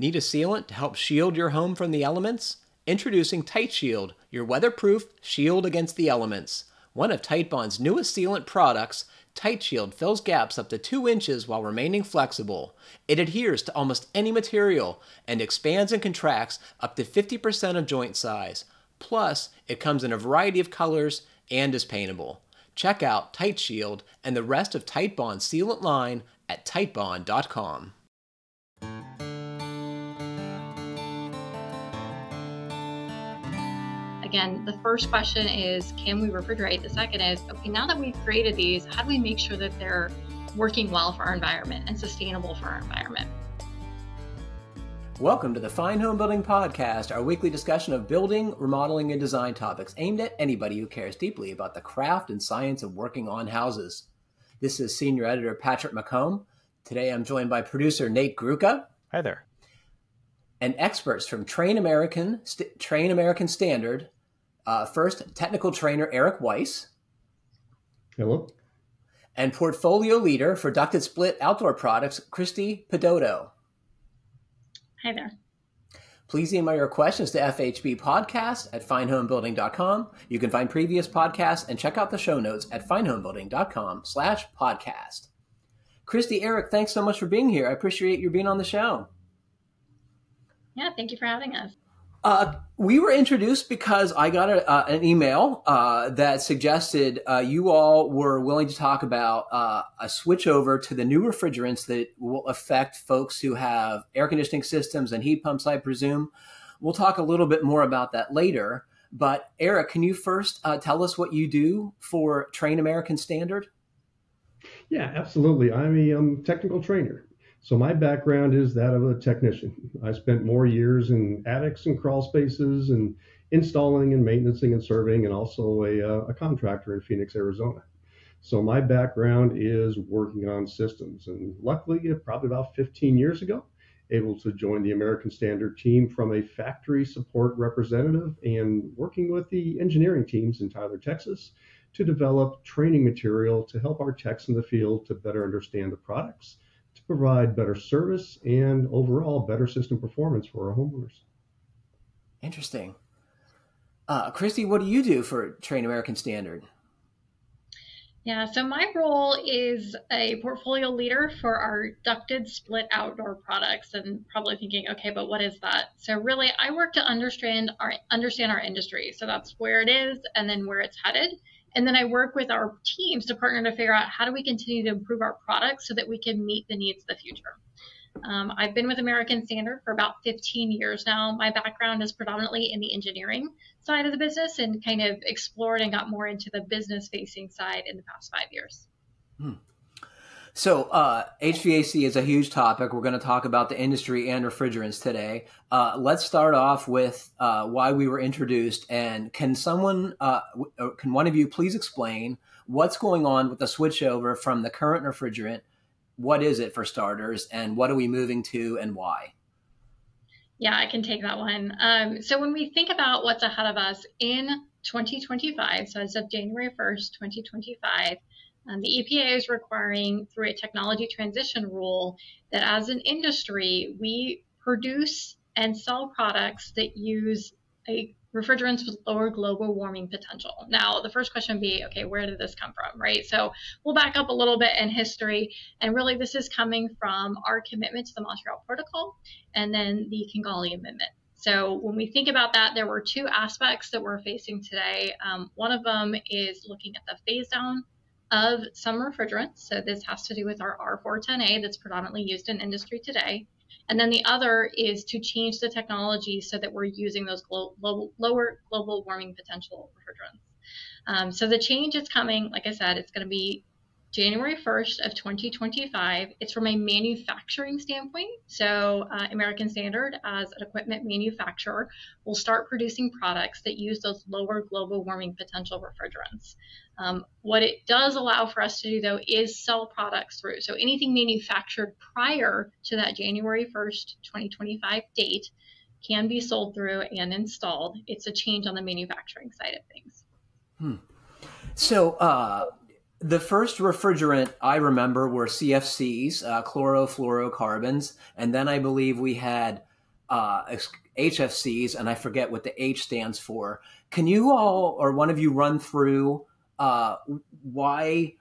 Need a sealant to help shield your home from the elements? Introducing Tight Shield, your weatherproof shield against the elements. One of Titebond's newest sealant products, Tight Shield fills gaps up to 2 inches while remaining flexible. It adheres to almost any material and expands and contracts up to 50% of joint size. Plus, it comes in a variety of colors and is paintable. Check out Tight Shield and the rest of Titebond's sealant line at titebond.com. again, the first question is can we refrigerate? The second is okay, now that we've created these, how do we make sure that they're working well for our environment and sustainable for our environment? Welcome to the Fine Homebuilding Podcast, our weekly discussion of building, remodeling, and design topics aimed at anybody who cares deeply about the craft and science of working on houses. This is Senior Editor Patrick McComb. Today I'm joined by producer Nate Gruca. Hi there. And experts from Trane American, St- Trane American Standard, uh, first, technical trainer Eric Weiss. Hello. And portfolio leader for ducted split outdoor products, Cristi Pedotto. Hi there. Please email your questions to FHB podcast at finehomebuilding.com. You can find previous podcasts and check out the show notes at finehomebuilding.com slash podcast. Christy, Eric, thanks so much for being here. I appreciate you being on the show. Yeah, thank you for having us. Uh, we were introduced because I got a, uh, an email uh, that suggested uh, you all were willing to talk about uh, a switch over to the new refrigerants that will affect folks who have air conditioning systems and heat pumps, I presume. We'll talk a little bit more about that later. But Eric, can you first tell us what you do for Trane American Standard? Yeah, absolutely. I'm a um, technical trainer. So my background is that of a technician. I spent more years in attics and crawl spaces and installing and maintaining and serving, and also a, uh, a contractor in Phoenix, Arizona. So my background is working on systems, and luckily, probably about 15 years ago, able to join the American Standard team from a factory support representative and working with the engineering teams in Tyler, Texas, to develop training material to help our techs in the field to better understand the products provide better service and overall better system performance for our homeowners. Interesting. Uh, Cristi, what do you do for Trane American Standard? Yeah, so my role is a portfolio leader for our ducted split outdoor products, and probably thinking, okay, but what is that? So really, I work to understand our understand our industry. So that's where it is, and then where it's headed, and then I work with our teams to partner to figure out how do we continue to improve our products so that we can meet the needs of the future. Um, I've been with American Standard for about 15 years now. My background is predominantly in the engineering side of the business and kind of explored and got more into the business facing side in the past five years. Hmm. So, uh, HVAC is a huge topic. We're going to talk about the industry and refrigerants today. Uh, let's start off with uh, why we were introduced. And can someone, uh, can one of you please explain what's going on with the switchover from the current refrigerant? What is it for starters, and what are we moving to, and why? Yeah, I can take that one. Um, so, when we think about what's ahead of us in 2025, so as of January 1st, 2025, um, the EPA is requiring through a technology transition rule that as an industry, we produce and sell products that use a refrigerants with lower global warming potential. Now, the first question would be, okay, where did this come from, right? So we'll back up a little bit in history, and really this is coming from our commitment to the Montreal Protocol and then the Kigali Amendment. So when we think about that, there were two aspects that we're facing today. Um, one of them is looking at the phase down of some refrigerants. So this has to do with our R410A that's predominantly used in industry today. And then the other is to change the technology so that we're using those glo- lower global warming potential refrigerants. Um, so the change is coming, like I said, it's going to be January 1st of 2025. It's from a manufacturing standpoint. So uh, American Standard, as an equipment manufacturer, will start producing products that use those lower global warming potential refrigerants. Um, what it does allow for us to do, though, is sell products through. So anything manufactured prior to that January 1st, 2025 date can be sold through and installed. It's a change on the manufacturing side of things. Hmm. So, uh, the first refrigerant I remember were CFCs, uh, chlorofluorocarbons, and then I believe we had uh, HFCs, and I forget what the H stands for. Can you all or one of you run through uh, why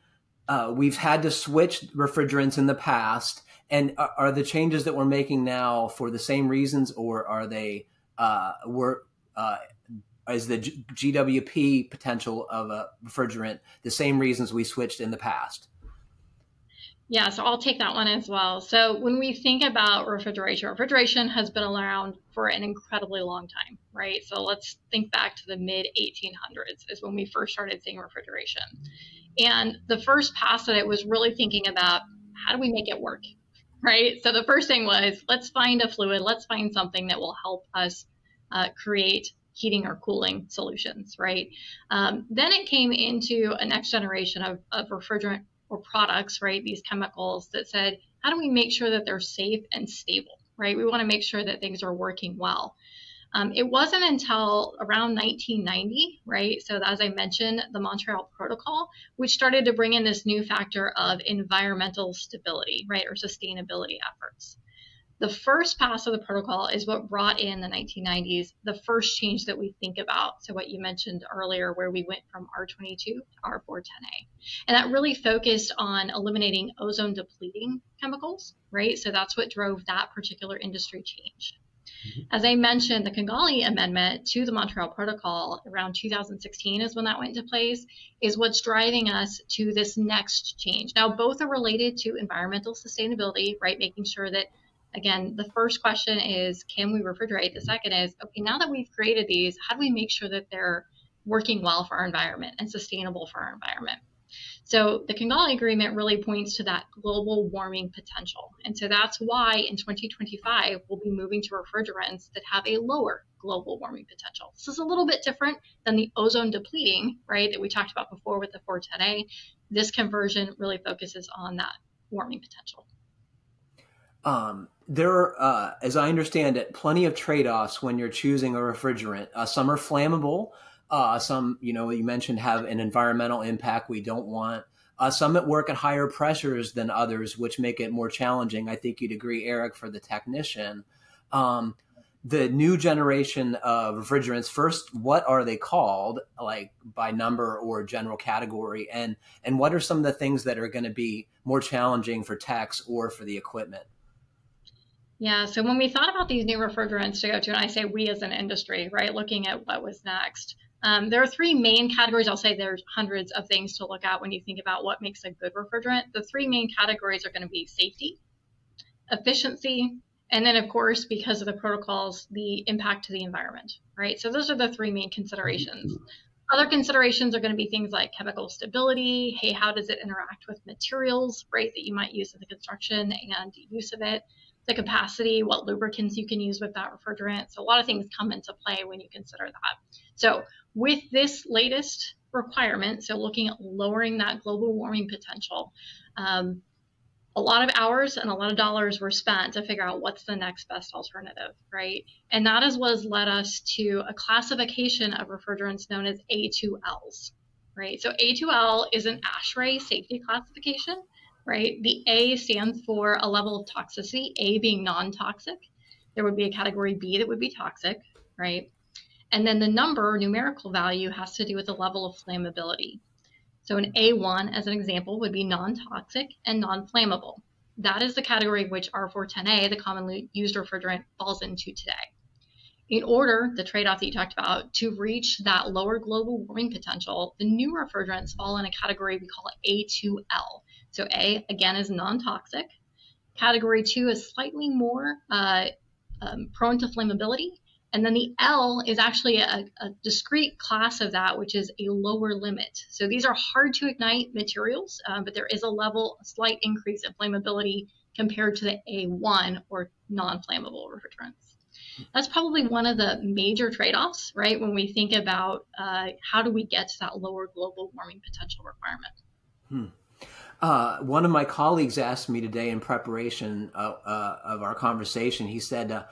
uh, we've had to switch refrigerants in the past? And are the changes that we're making now for the same reasons, or are they uh, were uh, is the GWP potential of a refrigerant the same reasons we switched in the past? Yeah, so I'll take that one as well. So when we think about refrigeration, refrigeration has been around for an incredibly long time, right? So let's think back to the mid 1800s is when we first started seeing refrigeration. And the first pass at it was really thinking about how do we make it work, right? So the first thing was let's find a fluid, let's find something that will help us uh, create heating or cooling solutions, right? Um, then it came into a next generation of, of refrigerant or products, right, these chemicals that said, how do we make sure that they're safe and stable, right? We want to make sure that things are working well. Um, it wasn't until around 1990, right? So, as I mentioned, the Montreal Protocol, which started to bring in this new factor of environmental stability, right, or sustainability efforts. The first pass of the protocol is what brought in the 1990s the first change that we think about. So, what you mentioned earlier, where we went from R22 to R410A. And that really focused on eliminating ozone depleting chemicals, right? So, that's what drove that particular industry change. Mm-hmm. As I mentioned, the Kigali Amendment to the Montreal Protocol around 2016 is when that went into place, is what's driving us to this next change. Now, both are related to environmental sustainability, right? Making sure that again, the first question is can we refrigerate? The second is okay, now that we've created these, how do we make sure that they're working well for our environment and sustainable for our environment? So the Kigali Agreement really points to that global warming potential. And so that's why in 2025, we'll be moving to refrigerants that have a lower global warming potential. This is a little bit different than the ozone depleting, right, that we talked about before with the 410A. This conversion really focuses on that warming potential. Um, there are, uh, as I understand it, plenty of trade offs when you're choosing a refrigerant. Uh, some are flammable. Uh, some, you know, you mentioned have an environmental impact we don't want. Uh, some that work at higher pressures than others, which make it more challenging. I think you'd agree, Eric, for the technician. Um, the new generation of refrigerants first what are they called like by number or general category and and what are some of the things that are going to be more challenging for techs or for the equipment yeah, so when we thought about these new refrigerants to go to, and I say we as an industry, right, looking at what was next, um, there are three main categories. I'll say there's hundreds of things to look at when you think about what makes a good refrigerant. The three main categories are going to be safety, efficiency, and then, of course, because of the protocols, the impact to the environment, right? So those are the three main considerations. Other considerations are going to be things like chemical stability. Hey, how does it interact with materials, right, that you might use in the construction and use of it? The capacity, what lubricants you can use with that refrigerant. So a lot of things come into play when you consider that. So with this latest requirement, so looking at lowering that global warming potential, um, a lot of hours and a lot of dollars were spent to figure out what's the next best alternative, right? And that is what has led us to a classification of refrigerants known as A2Ls, right? So A2L is an ASHRAE safety classification right? The A stands for a level of toxicity, A being non toxic. There would be a category B that would be toxic, right? And then the number, numerical value, has to do with the level of flammability. So an A1, as an example, would be non toxic and non flammable. That is the category which R410A, the commonly used refrigerant, falls into today. In order, the trade off that you talked about, to reach that lower global warming potential, the new refrigerants fall in a category we call A2L. So A, again, is non-toxic. Category two is slightly more uh, um, prone to flammability. And then the L is actually a, a, discrete class of that, which is a lower limit. So these are hard to ignite materials, uh, but there is a level, a slight increase in flammability compared to the A1 or non-flammable refrigerants. That's probably one of the major trade-offs, right? When we think about uh, how do we get to that lower global warming potential requirement. Hmm. Uh, one of my colleagues asked me today in preparation of, uh, of our conversation, he said, uh,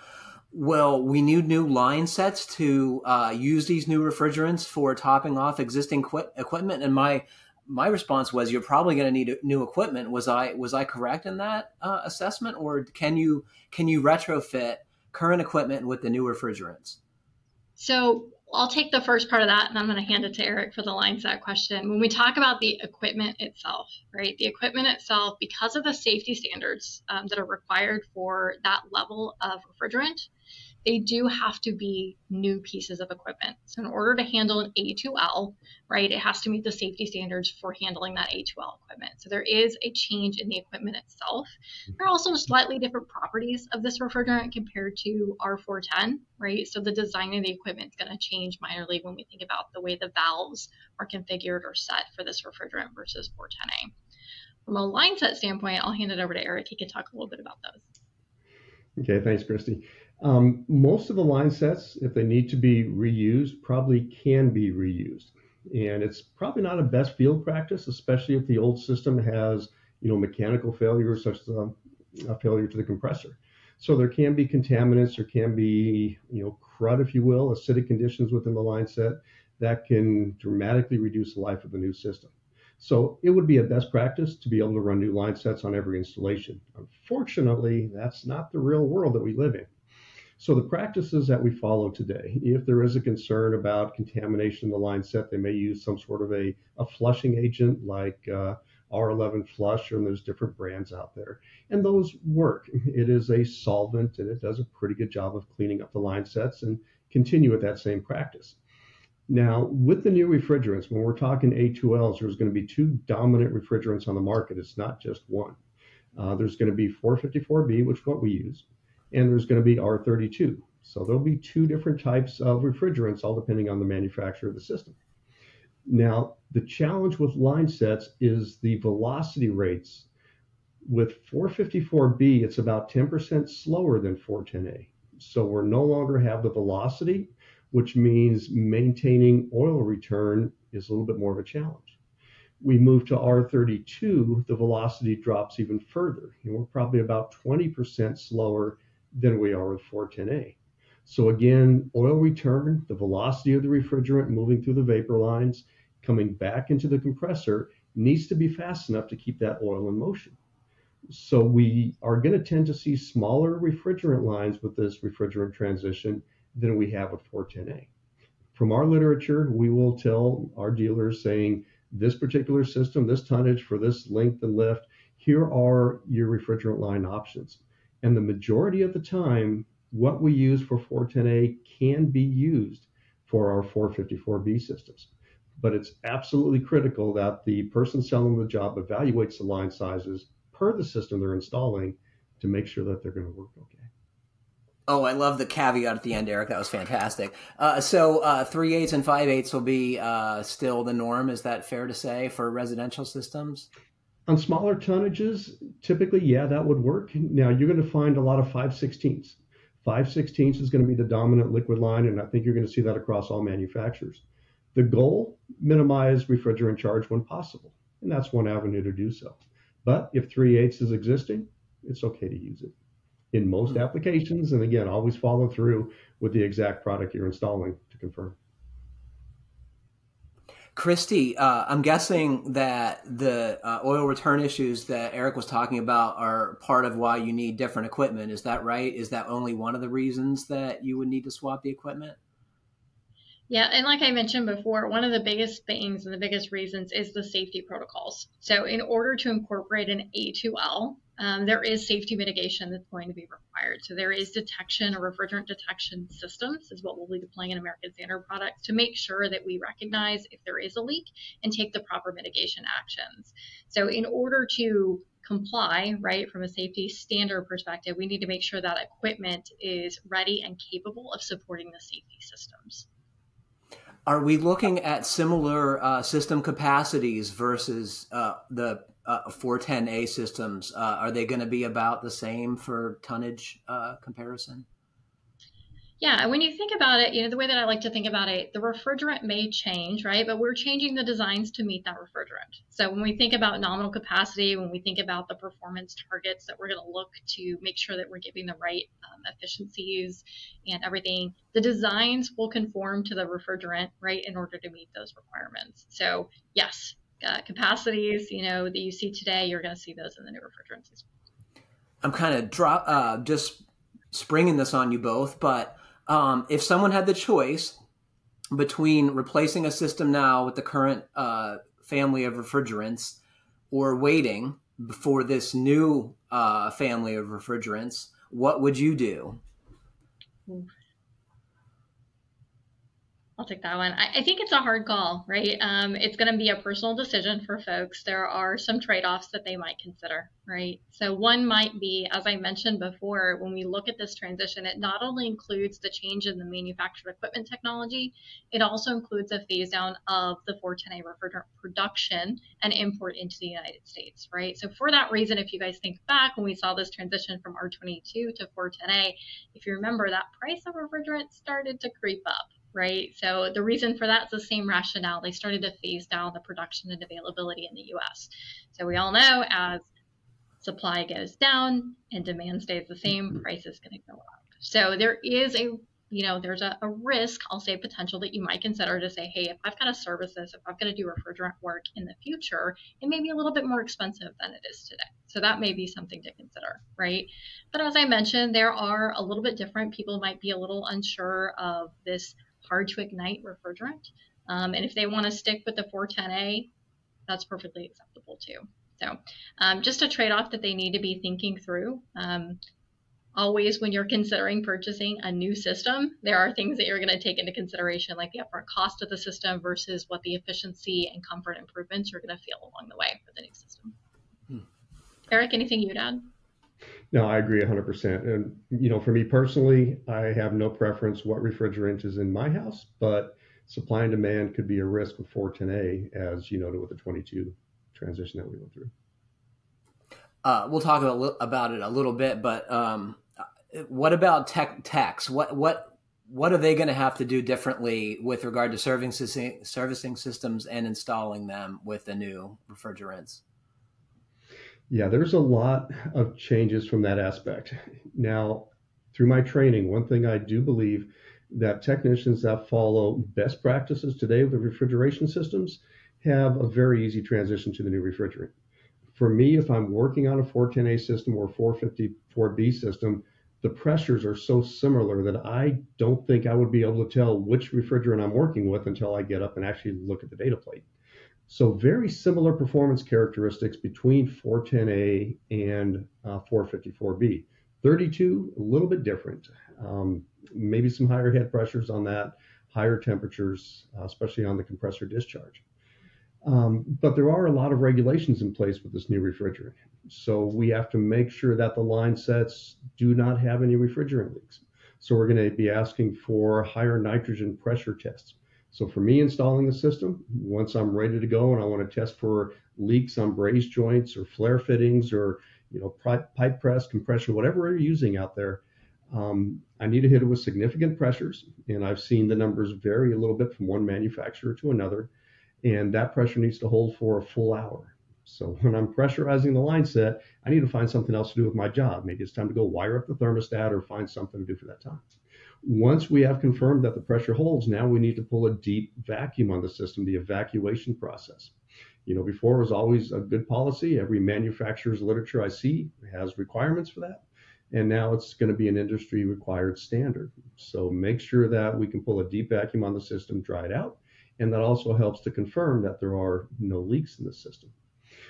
well, we need new line sets to uh, use these new refrigerants for topping off existing qu- equipment. And my my response was, "You're probably going to need new equipment." Was I was I correct in that uh, assessment, or can you can you retrofit current equipment with the new refrigerants? So I'll take the first part of that and I'm going to hand it to Eric for the line set question. When we talk about the equipment itself, right, the equipment itself, because of the safety standards um, that are required for that level of refrigerant, they do have to be new pieces of equipment. So in order to handle an A2L, right, it has to meet the safety standards for handling that A2L equipment. So there is a change in the equipment itself. There are also slightly different properties of this refrigerant compared to R410, right? So the design of the equipment is going to change minorly when we think about the way the valves are configured or set for this refrigerant versus 410A. From a line set standpoint, I'll hand it over to Eric. He can talk a little bit about those. Okay, thanks, Cristi. Um, most of the line sets, if they need to be reused, probably can be reused. And it's probably not a best field practice, especially if the old system has, you know, mechanical failures such as a, a failure to the compressor. So there can be contaminants, there can be, you know, crud, if you will, acidic conditions within the line set that can dramatically reduce the life of the new system. So it would be a best practice to be able to run new line sets on every installation. Unfortunately, that's not the real world that we live in. So the practices that we follow today, if there is a concern about contamination in the line set, they may use some sort of a, a flushing agent like uh, R11 Flush, and there's different brands out there. And those work. It is a solvent and it does a pretty good job of cleaning up the line sets and continue with that same practice. Now, with the new refrigerants, when we're talking A2Ls, there's going to be two dominant refrigerants on the market. It's not just one. Uh, there's going to be 454B, which is what we use, and there's going to be R32. So there'll be two different types of refrigerants, all depending on the manufacturer of the system. Now, the challenge with line sets is the velocity rates. With 454B, it's about 10% slower than 410A. So we're no longer have the velocity, which means maintaining oil return is a little bit more of a challenge. We move to R32, the velocity drops even further. And we're probably about 20% slower than we are with 410A. So again, oil return, the velocity of the refrigerant moving through the vapor lines, coming back into the compressor needs to be fast enough to keep that oil in motion. So we are going to tend to see smaller refrigerant lines with this refrigerant transition than we have with 410A. From our literature, we will tell our dealers saying this particular system, this tonnage for this length and lift, here are your refrigerant line options. And the majority of the time, what we use for 410A can be used for our 454B systems. But it's absolutely critical that the person selling the job evaluates the line sizes per the system they're installing to make sure that they're going to work okay. Oh, I love the caveat at the end, Eric. That was fantastic. Uh, so uh, three and five will be uh, still the norm. Is that fair to say for residential systems? On smaller tonnages, typically, yeah, that would work. Now, you're going to find a lot of 5 16ths. 5 16ths is going to be the dominant liquid line, and I think you're going to see that across all manufacturers. The goal, minimize refrigerant charge when possible, and that's one avenue to do so. But if 3 eighths is existing, it's okay to use it in most mm-hmm. applications. And again, always follow through with the exact product you're installing to confirm. Cristi, uh, I'm guessing that the uh, oil return issues that Eric was talking about are part of why you need different equipment. Is that right? Is that only one of the reasons that you would need to swap the equipment? Yeah, and like I mentioned before, one of the biggest things and the biggest reasons is the safety protocols. So, in order to incorporate an A2L, um, there is safety mitigation that's going to be required. So there is detection or refrigerant detection systems is what we'll be deploying in American Standard products to make sure that we recognize if there is a leak and take the proper mitigation actions. So in order to comply, right, from a safety standard perspective, we need to make sure that equipment is ready and capable of supporting the safety systems. Are we looking at similar uh, system capacities versus uh, the uh, 410A systems, uh, are they going to be about the same for tonnage uh, comparison? Yeah, when you think about it, you know, the way that I like to think about it, the refrigerant may change, right? But we're changing the designs to meet that refrigerant. So when we think about nominal capacity, when we think about the performance targets that we're going to look to make sure that we're giving the right um, efficiencies and everything, the designs will conform to the refrigerant, right, in order to meet those requirements. So yes, uh, capacities, you know, that you see today, you're going to see those in the new refrigerants. I'm kind of drop uh, just springing this on you both, but um, if someone had the choice between replacing a system now with the current uh, family of refrigerants or waiting for this new uh, family of refrigerants, what would you do? I'll take that one. I, I, think it's a hard call, right? Um, it's going to be a personal decision for folks. There are some trade offs that they might consider, right? So, one might be, as I mentioned before, when we look at this transition, it not only includes the change in the manufactured equipment technology, it also includes a phase down of the 410A refrigerant production and import into the United States, right? So, for that reason, if you guys think back when we saw this transition from R22 to 410A, if you remember, that price of refrigerant started to creep up right? So the reason for that is the same rationale. They started to phase down the production and availability in the US. So we all know as supply goes down and demand stays the same, mm-hmm. price is going to go up. So there is a you know, there's a, a, risk, I'll say potential that you might consider to say, hey, if I've got to service this, if I've got to do refrigerant work in the future, it may be a little bit more expensive than it is today. So that may be something to consider, right? But as I mentioned, there are a little bit different. People might be a little unsure of this hard to ignite refrigerant. Um, and if they want to stick with the 410A, that's perfectly acceptable too. So um, just a trade-off that they need to be thinking through. Um, always when you're considering purchasing a new system, there are things that you're going to take into consideration, like the upfront cost of the system versus what the efficiency and comfort improvements you're going to feel along the way with the new system. Hmm. Eric, anything you'd add? No, I agree 100%. And, you know, for me personally, I have no preference what refrigerant is in my house, but supply and demand could be a risk with 410A, as you noted with the 22 transition that we went through. Uh, we'll talk about, about it a little bit, but um, what about tech techs? What what what are they going to have to do differently with regard to servicing servicing systems and installing them with the new refrigerants? Yeah, there's a lot of changes from that aspect. Now, through my training, one thing I do believe that technicians that follow best practices today with the refrigeration systems have a very easy transition to the new refrigerant. For me, if I'm working on a 410A system or 454B system, the pressures are so similar that I don't think I would be able to tell which refrigerant I'm working with until I get up and actually look at the data plate. So very similar performance characteristics between 410A and uh, 454B. 32, a little bit different. Um, maybe some higher head pressures on that, higher temperatures, uh, especially on the compressor discharge. Um, but there are a lot of regulations in place with this new refrigerant. So we have to make sure that the line sets do not have any refrigerant leaks. So we're going to be asking for higher nitrogen pressure tests. So for me installing the system, once I'm ready to go and I want to test for leaks on braze joints or flare fittings or you know pipe press, compression, whatever you're using out there, um, I need to hit it with significant pressures. And I've seen the numbers vary a little bit from one manufacturer to another. And that pressure needs to hold for a full hour. So when I'm pressurizing the line set, I need to find something else to do with my job. Maybe it's time to go wire up the thermostat or find something to do for that time. Once we have confirmed that the pressure holds, now we need to pull a deep vacuum on the system, the evacuation process. You know, before it was always a good policy. Every manufacturer's literature I see has requirements for that. And now it's going to be an industry required standard. So make sure that we can pull a deep vacuum on the system, dry it out. And that also helps to confirm that there are no leaks in the system.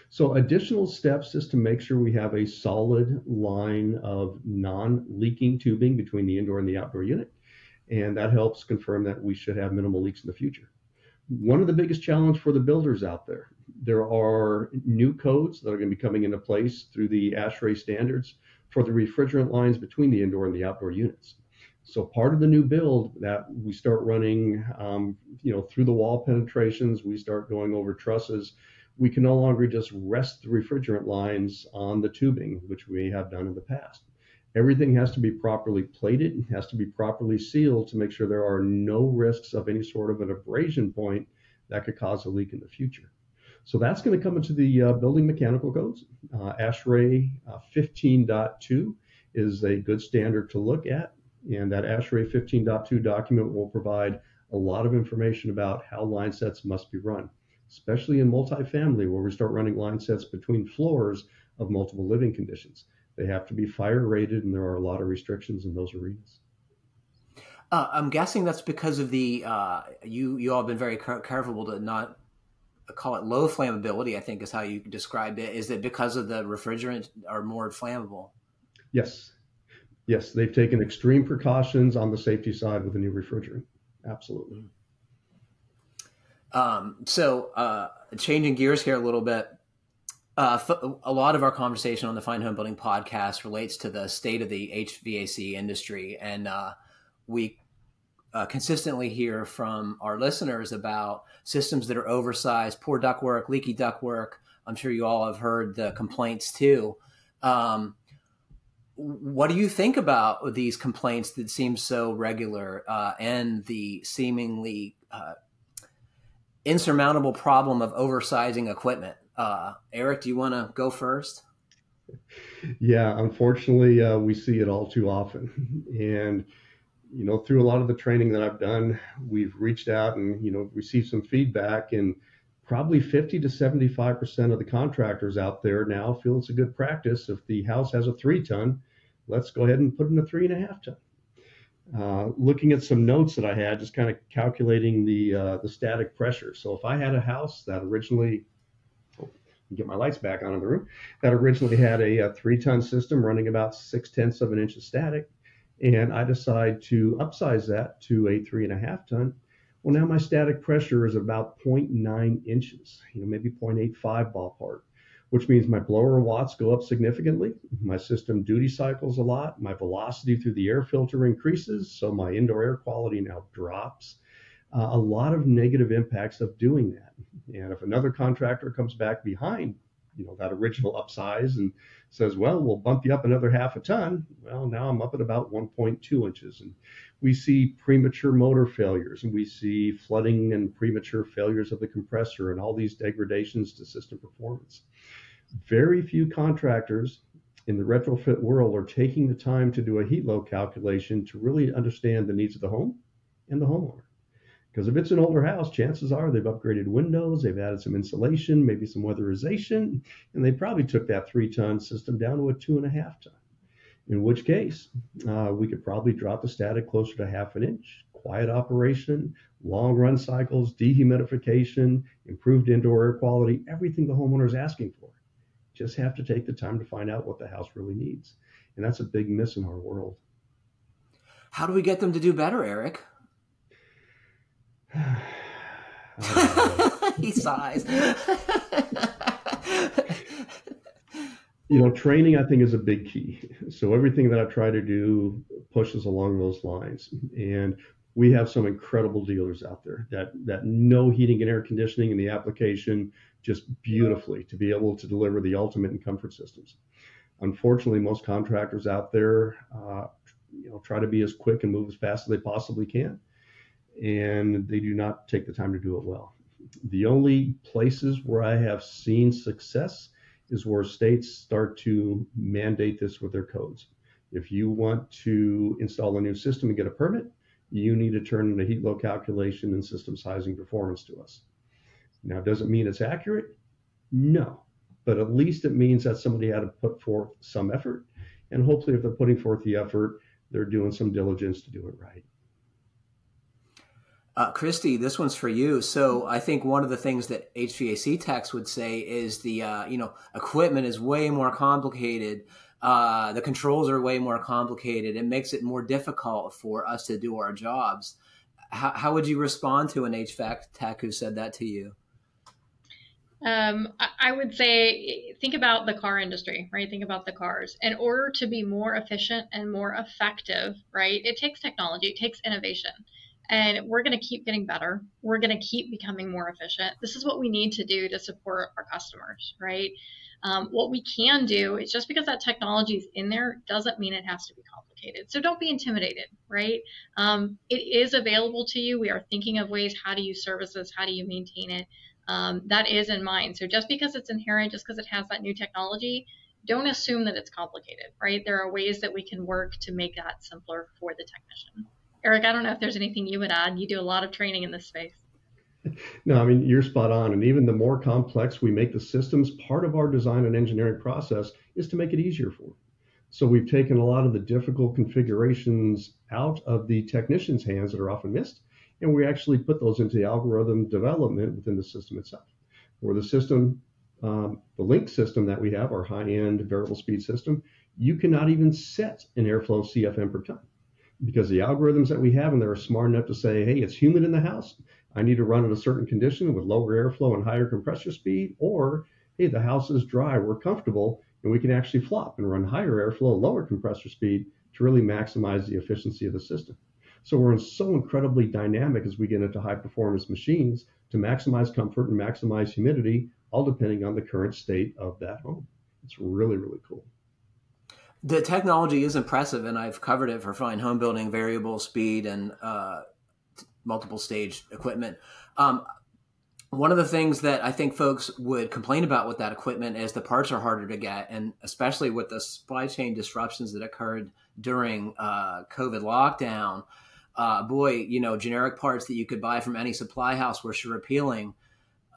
So additional steps is to make sure we have a solid line of non-leaking tubing between the indoor and the outdoor unit. And that helps confirm that we should have minimal leaks in the future. One of the biggest challenge for the builders out there, there are new codes that are going to be coming into place through the ASHRAE standards for the refrigerant lines between the indoor and the outdoor units. So part of the new build that we start running, um, you know, through the wall penetrations, we start going over trusses we can no longer just rest the refrigerant lines on the tubing, which we have done in the past. Everything has to be properly plated, and has to be properly sealed to make sure there are no risks of any sort of an abrasion point that could cause a leak in the future. So that's going to come into the uh, building mechanical codes. Uh, ASHRAE uh, 15.2 is a good standard to look at, and that ASHRAE 15.2 document will provide a lot of information about how line sets must be run especially in multifamily where we start running line sets between floors of multiple living conditions. They have to be fire rated, and there are a lot of restrictions in those arenas. Uh, I'm guessing that's because of the uh, you you all have been very careful to not call it low flammability. I think is how you described it. Is it because of the refrigerant are more flammable? Yes, yes, they've taken extreme precautions on the safety side with the new refrigerant. Absolutely. Um, so, uh, changing gears here a little bit, uh, a lot of our conversation on the Fine Homebuilding podcast relates to the state of the HVAC industry, and uh, we uh, consistently hear from our listeners about systems that are oversized, poor ductwork, leaky ductwork. I'm sure you all have heard the complaints too. Um, what do you think about these complaints that seem so regular uh, and the seemingly uh, insurmountable problem of oversizing equipment? Uh, Eric, do you want to go first? Yeah, unfortunately, uh, we see it all too often. And you know, through a lot of the training that I've done, we've reached out and, you know, received some feedback and probably 50 to 75% of the contractors out there now feel it's a good practice. If the house has a three ton, let's go ahead and put in a three and a half ton. Uh, looking at some notes that I had, just kind of calculating the uh, the static pressure. So if I had a house that originally, oh, get my lights back on in the room, that originally had a, a three ton system running about six tenths of an inch of static, and I decide to upsize that to a three and a half ton. Well, now my static pressure is about 0.9 inches, you know, maybe 0.85 ballpark, which means my blower watts go up significantly. My system duty cycles a lot. My velocity through the air filter increases, so my indoor air quality now drops. Uh, a lot of negative impacts of doing that. And if another contractor comes back behind, you know, that original upsize and says, well, we'll bump you up another half a ton. Well, now I'm up at about 1.2 inches. And we see premature motor failures and we see flooding and premature failures of the compressor and all these degradations to system performance. Very few contractors in the retrofit world are taking the time to do a heat load calculation to really understand the needs of the home and the homeowner. Because if it's an older house, chances are they've upgraded windows, they've added some insulation, maybe some weatherization, and they probably took that three ton system down to a two and a half ton. In which case, uh, we could probably drop the static closer to half an inch, quiet operation, long run cycles, dehumidification, improved indoor air quality, everything the homeowner is asking for. Just have to take the time to find out what the house really needs. And that's a big miss in our world. How do we get them to do better, Eric? he sighs. you know, training I think is a big key. So everything that I try to do pushes along those lines. And we have some incredible dealers out there that that know heating and air conditioning and the application just beautifully to be able to deliver the ultimate in comfort systems. Unfortunately, most contractors out there, uh, you know, try to be as quick and move as fast as they possibly can and they do not take the time to do it well. The only places where I have seen success is where states start to mandate this with their codes. If you want to install a new system and get a permit, you need to turn in a heat load calculation and system sizing performance to us. Now, does it mean it's accurate? No, but at least it means that somebody had to put forth some effort. And hopefully, if they're putting forth the effort, they're doing some diligence to do it right. Uh, Cristi, this one's for you. So I think one of the things that HVAC techs would say is the uh, you know equipment is way more complicated. Uh, the controls are way more complicated. It makes it more difficult for us to do our jobs. How, how would you respond to an HVAC tech who said that to you? Um, I would say think about the car industry, right? Think about the cars. In order to be more efficient and more effective, right, it takes technology, it takes innovation and we're going to keep getting better. We're going to keep becoming more efficient. This is what we need to do to support our customers, right? Um, what we can do is just because that technology is in there doesn't mean it has to be complicated. So don't be intimidated, right? Um, it is available to you. We are thinking of ways how do you service this, how do you maintain it. Um, that is in mind. So just because it's inherent, just because it has that new technology, don't assume that it's complicated, right? There are ways that we can work to make that simpler for the technician. Eric, I don't know if there's anything you would add. You do a lot of training in this space. No, I mean, you're spot on. And even the more complex we make the systems, part of our design and engineering process is to make it easier for them. So we've taken a lot of the difficult configurations out of the technician's hands that are often missed, and we actually put those into the algorithm development within the system itself. For the system, um, the link system that we have, our high-end variable speed system, you cannot even set an airflow CFM per ton because the algorithms that we have and they're smart enough to say, hey, it's humid in the house. I need to run at a certain condition with lower airflow and higher compressor speed, or hey, the house is dry, we're comfortable, and we can actually flop and run higher airflow, lower compressor speed to really maximize the efficiency of the system. So we're so incredibly dynamic as we get into high performance machines to maximize comfort and maximize humidity, all depending on the current state of that home. It's really, really cool. The technology is impressive, and I've covered it for fine home building, variable speed, and uh, multiple stage equipment. Um, one of the things that I think folks would complain about with that equipment is the parts are harder to get, and especially with the supply chain disruptions that occurred during uh, COVID lockdown. Uh, boy, you know, generic parts that you could buy from any supply house were sure appealing.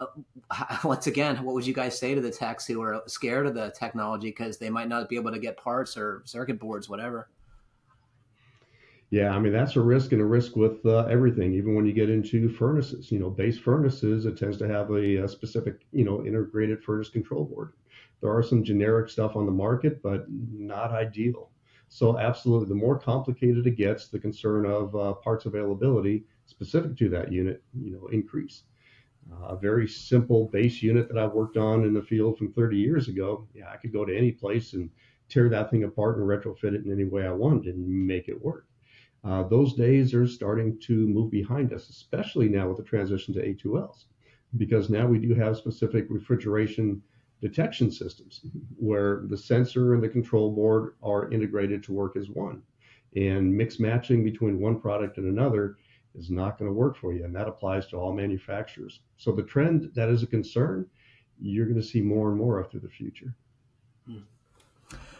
Uh, once again, what would you guys say to the techs who are scared of the technology because they might not be able to get parts or circuit boards, whatever? Yeah, I mean that's a risk and a risk with uh, everything. Even when you get into furnaces, you know, base furnaces, it tends to have a, a, specific, you know, integrated furnace control board. There are some generic stuff on the market, but not ideal. So absolutely, the more complicated it gets, the concern of uh, parts availability specific to that unit, you know, increase. Uh, a very simple base unit that I've worked on in the field from 30 years ago. Yeah, I could go to any place and tear that thing apart and retrofit it in any way I wanted and make it work. Uh, those days are starting to move behind us, especially now with the transition to A2Ls, because now we do have specific refrigeration detection systems where the sensor and the control board are integrated to work as one. And mix matching between one product and another is not going to work for you. And that applies to all manufacturers. So the trend that is a concern, you're going to see more and more of through the future.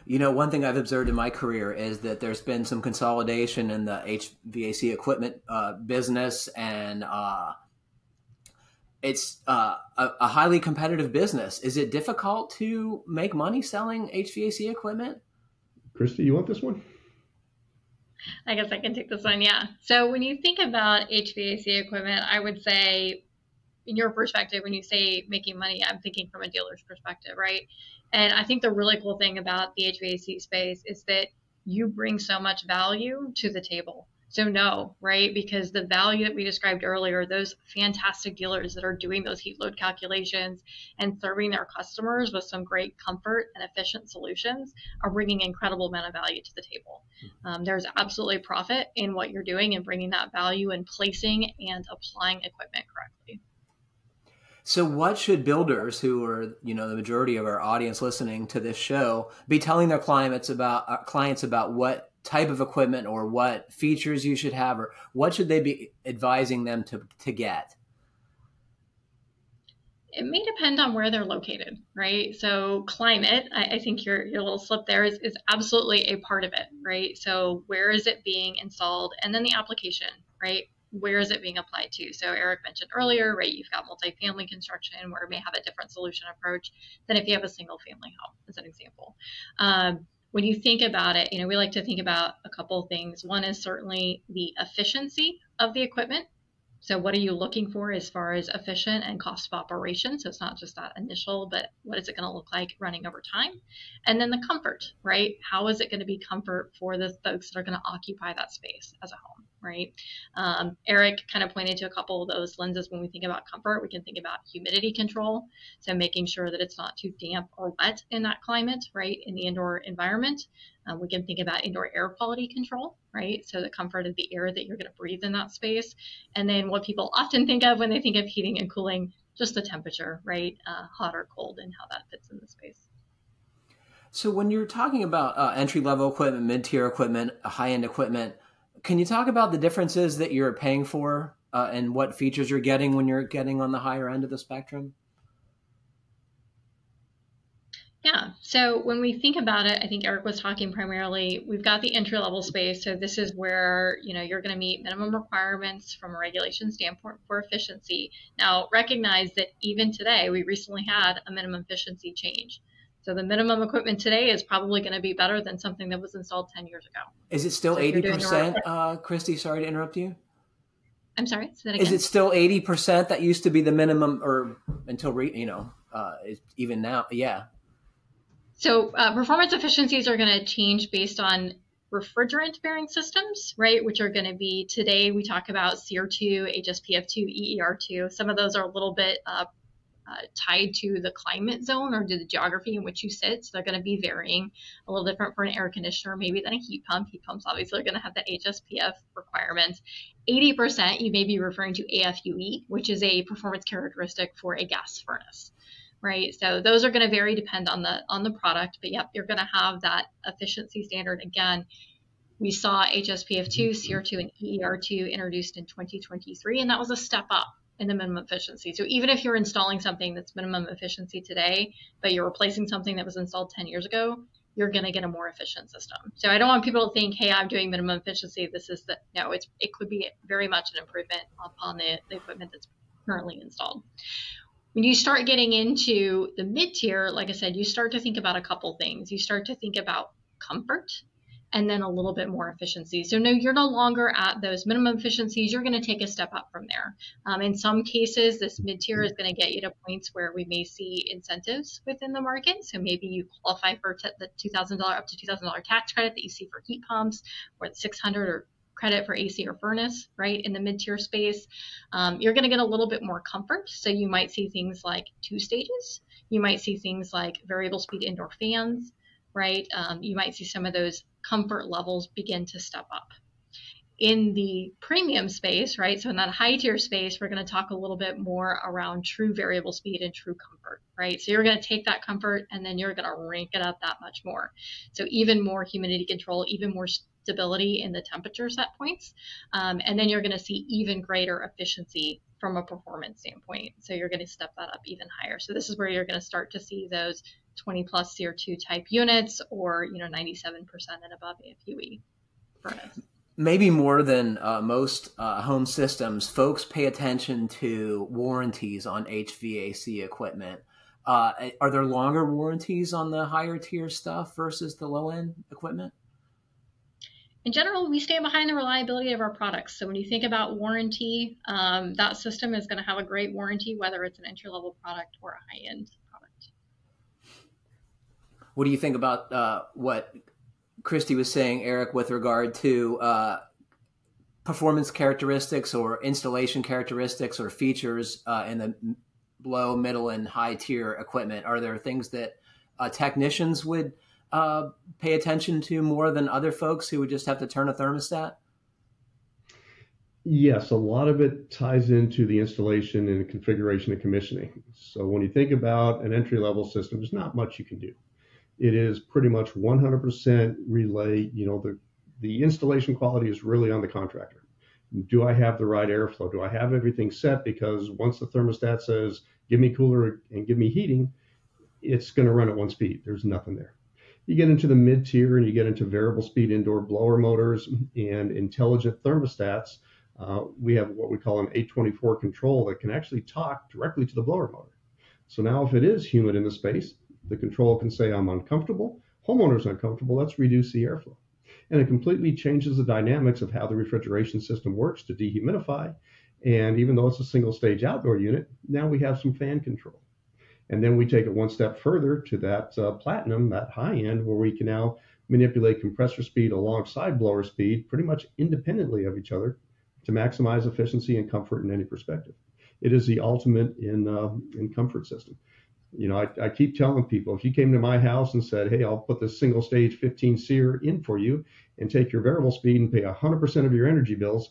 You know, one thing I've observed in my career is that there's been some consolidation in the HVAC equipment uh, business, and uh, it's uh, a, a, highly competitive business. Is it difficult to make money selling HVAC equipment? Cristi, you want this one? I guess I can take this one. Yeah. So when you think about HVAC equipment, I would say, in your perspective, when you say making money, I'm thinking from a dealer's perspective, right? And I think the really cool thing about the HVAC space is that you bring so much value to the table. So no, right? Because the value that we described earlier, those fantastic dealers that are doing those heat load calculations and serving their customers with some great comfort and efficient solutions are bringing incredible amount of value to the table. Hmm. Um, there's absolutely profit in what you're doing and bringing that value and placing and applying equipment correctly. So, what should builders, who are you know the majority of our audience listening to this show, be telling their clients about uh, clients about what type of equipment or what features you should have, or what should they be advising them to to get? It may depend on where they're located, right? So climate, I, I, think your, your little slip there is, is absolutely a part of it, right? So where is it being installed? And then the application, right? where is it being applied to? So Eric mentioned earlier, right, you've got multifamily construction where it may have a different solution approach than if you have a single family home, as an example. Um, when you think about it, you know, we like to think about a couple of things. One is certainly the efficiency of the equipment. So, what are you looking for as far as efficient and cost of operation? So, it's not just that initial, but what is it going to look like running over time? And then the comfort, right? How is it going to be comfort for the folks that are going to occupy that space as a home? Right? Um, Eric kind of pointed to a couple of those lenses when we think about comfort. We can think about humidity control, so making sure that it's not too damp or wet in that climate, right, in the indoor environment. Um, we can think about indoor air quality control, right? So the comfort of the air that you're going to breathe in that space. And then what people often think of when they think of heating and cooling, just the temperature, right? Uh, hot or cold and how that fits in the space. So when you're talking about uh, entry level equipment, mid tier equipment, high end equipment, can you talk about the differences that you're paying for uh, and what features you're getting when you're getting on the higher end of the spectrum? Yeah. So when we think about it, I think Eric was talking primarily, we've got the entry level space. So this is where, you know, you're going to meet minimum requirements from a regulation standpoint for efficiency. Now, recognize that even today, we recently had a minimum efficiency change. So the minimum equipment today is probably going to be better than something that was installed 10 years ago. Is it still so 80%, uh, Cristi? Sorry to interrupt you. I'm sorry. Is it still 80% that used to be the minimum or until, re, you know, uh, even now? Yeah. So uh, performance efficiencies are going to change based on refrigerant bearing systems, right? Which are going to be today we talk about SEER2, HSPF2, EER2. Some of those are a little bit uh, uh, tied to the climate zone or to the geography in which you sit. So they're going to be varying a little different for an air conditioner, maybe than a heat pump. Heat pumps obviously are going to have that HSPF requirement. 80% you may be referring to AFUE, which is a performance characteristic for a gas furnace right? So those are going to vary depend on the on the product, but yep, you're going to have that efficiency standard again. We saw HSPF2, SEER2, and EER2 introduced in 2023, and that was a step up in the minimum efficiency. So even if you're installing something that's minimum efficiency today, but you're replacing something that was installed 10 years ago, you're going to get a more efficient system. So I don't want people to think, hey, I'm doing minimum efficiency. This is the no. It's it could be very much an improvement upon the, the equipment that's currently installed when you start getting into the mid tier, like I said, you start to think about a couple things. You start to think about comfort and then a little bit more efficiency. So no, you're no longer at those minimum efficiencies. You're going to take a step up from there. Um, in some cases, this mid tier is going to get you to points where we may see incentives within the market. So maybe you qualify for t- the $2,000 up to $2,000 tax credit that you see for heat pumps, or the 600 or credit for AC or furnace, right, in the mid tier space, um, you're going to get a little bit more comfort. So you might see things like two stages. You might see things like variable speed indoor fans, right? Um, you might see some of those comfort levels begin to step up. In the premium space, right? So in that high tier space, we're going to talk a little bit more around true variable speed and true comfort, right? So you're going to take that comfort and then you're going to rank it up that much more. So even more humidity control, even more stability in the temperature set points. Um, and then you're going to see even greater efficiency from a performance standpoint. So you're going to step that up even higher. So this is where you're going to start to see those 20 plus SEER2 type units or, you know, 97% and above AFUE furnace. Maybe more than uh, most uh, home systems, folks pay attention to warranties on HVAC equipment. Uh, are there longer warranties on the higher tier stuff versus the low end equipment? in general, we stand behind the reliability of our products. So when you think about warranty, um, that system is going to have a great warranty, whether it's an entry level product or a high end. What do you think about uh, what Cristi was saying, Eric, with regard to uh, performance characteristics or installation characteristics or features uh, in the low, middle, and high tier equipment? Are there things that uh, technicians would uh, pay attention to more than other folks who would just have to turn a thermostat? Yes, a lot of it ties into the installation and configuration and commissioning. So when you think about an entry level system, there's not much you can do. It is pretty much 100% relay. You know, the the installation quality is really on the contractor. Do I have the right airflow? Do I have everything set? Because once the thermostat says, give me cooler and give me heating, it's going to run at one speed. There's nothing there. You get into the mid tier and you get into variable speed indoor blower motors and intelligent thermostats. Uh, we have what we call an 824 control that can actually talk directly to the blower motor. So now, if it is humid in the space, the control can say, I'm uncomfortable, homeowner's uncomfortable, let's reduce the airflow. And it completely changes the dynamics of how the refrigeration system works to dehumidify. And even though it's a single stage outdoor unit, now we have some fan control. And then we take it one step further to that uh, platinum, that high end, where we can now manipulate compressor speed alongside blower speed pretty much independently of each other to maximize efficiency and comfort in any perspective. It is the ultimate in, uh, in comfort system. You know, I, I keep telling people if you came to my house and said, hey, I'll put this single stage 15 SEER in for you and take your variable speed and pay 100% of your energy bills,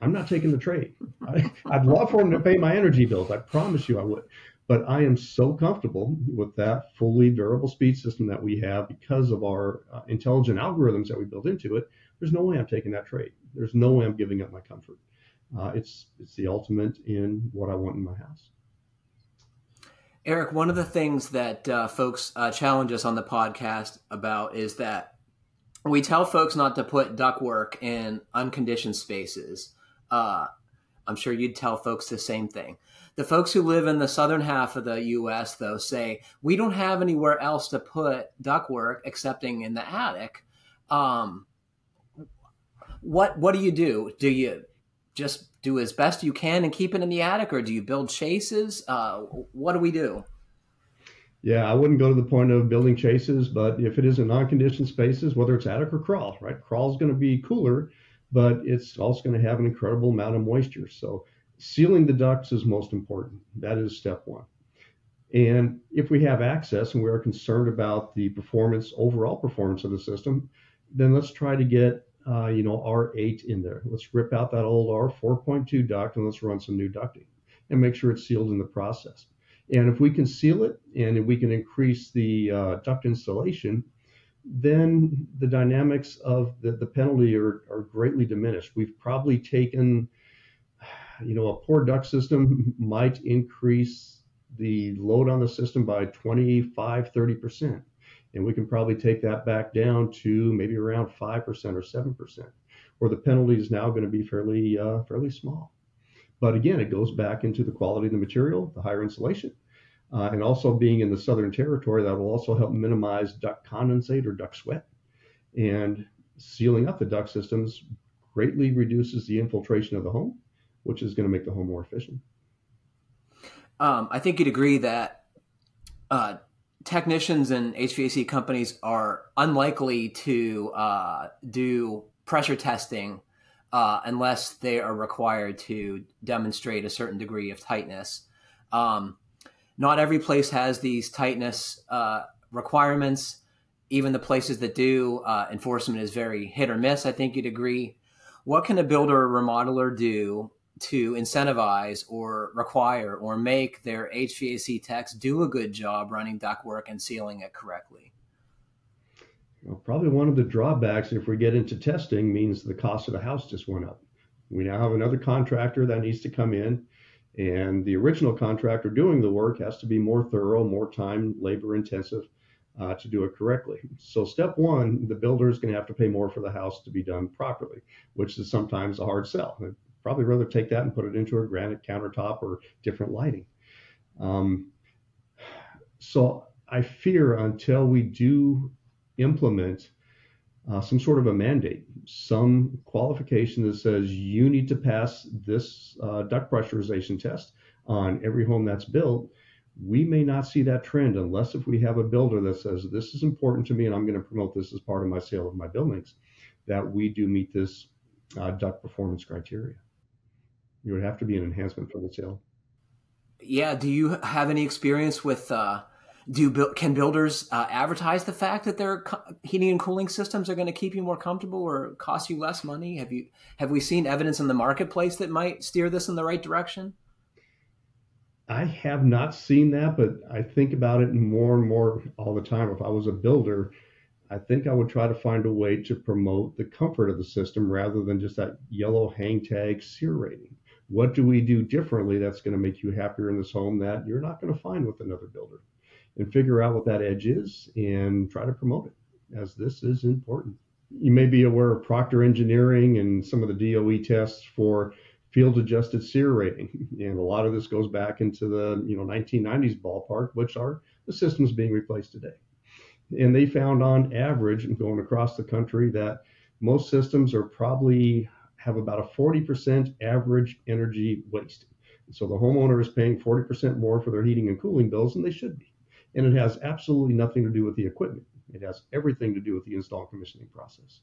I'm not taking the trade. I, would love for them to pay my energy bills. I promise you I would. But I am so comfortable with that fully variable speed system that we have because of our uh, intelligent algorithms that we built into it. There's no way I'm taking that trade. There's no way I'm giving up my comfort. Uh, it's it's the ultimate in what I want in my house. Eric, one of the things that uh, folks uh, challenge us on the podcast about is that we tell folks not to put ductwork in unconditioned spaces. Uh, I'm sure you'd tell folks the same thing. The folks who live in the southern half of the US, though, say, we don't have anywhere else to put ductwork excepting in the attic. Um, what what do you do? Do you just do as best you can and keep it in the attic, or do you build chases? Uh, what do we do? Yeah, I wouldn't go to the point of building chases, but if it is in non-conditioned spaces, whether it's attic or crawl, right? Crawl is going to be cooler, but it's also going to have an incredible amount of moisture. So sealing the ducts is most important. That is step one. And if we have access and we are concerned about the performance, overall performance of the system, then let's try to get uh, you know R8 in there. Let's rip out that old R4.2 duct and let's run some new ducting and make sure it's sealed in the process. And if we can seal it and we can increase the uh, duct installation, then the dynamics of the, the penalty are, are greatly diminished. We've probably taken, you know, a poor duct system might increase the load on the system by 25, 30%. And we can probably take that back down to maybe around 5% or 7%, where the penalty is now going to be fairly, uh, fairly small. But again, it goes back into the quality of the material, the higher insulation, uh, and also being in the Southern Territory, that will also help minimize duct condensate or duct sweat. And sealing up the duct systems greatly reduces the infiltration of the home, which is going to make the home more efficient. Um, I think you'd agree that uh, technicians and HVAC companies are unlikely to uh, do pressure testing uh, unless they are required to demonstrate a certain degree of tightness. Um, not every place has these tightness uh, requirements. Even the places that do, uh, enforcement is very hit or miss. I think you'd agree. What can a builder or remodeler do to incentivize or require or make their HVAC techs do a good job running ductwork and sealing it correctly? Well, probably one of the drawbacks if we get into testing means the cost of the house just went up. We now have another contractor that needs to come in, and the original contractor doing the work has to be more thorough, more time, labor intensive uh, to do it correctly. So, step one, the builder is going to have to pay more for the house to be done properly, which is sometimes a hard sell probably rather take that and put it into a granite countertop or different lighting. Um, so I fear until we do implement uh, some sort of a mandate, some qualification that says you need to pass this uh, duct pressurization test on every home that's built, we may not see that trend unless if we have a builder that says this is important to me and I'm going to promote this as part of my sale of my buildings, that we do meet this uh, duct performance criteria. It would have to be an enhancement for the sale. Yeah. Do you have any experience with? Uh, do can builders uh, advertise the fact that their heating and cooling systems are going to keep you more comfortable or cost you less money? Have you have we seen evidence in the marketplace that might steer this in the right direction? I have not seen that, but I think about it more and more all the time. If I was a builder, I think I would try to find a way to promote the comfort of the system rather than just that yellow hang tag SEER rating. What do we do differently that's going to make you happier in this home that you're not going to find with another builder? And figure out what that edge is and try to promote it, as this is important. You may be aware of Proctor Engineering and some of the DOE tests for field adjusted SEER rating. And a lot of this goes back into the you know 1990s ballpark, which are the systems being replaced today. And they found on average, and going across the country, that most systems are probably have about a 40% average energy waste. So the homeowner is paying 40% more for their heating and cooling bills than they should be. And it has absolutely nothing to do with the equipment. It has everything to do with the install commissioning process.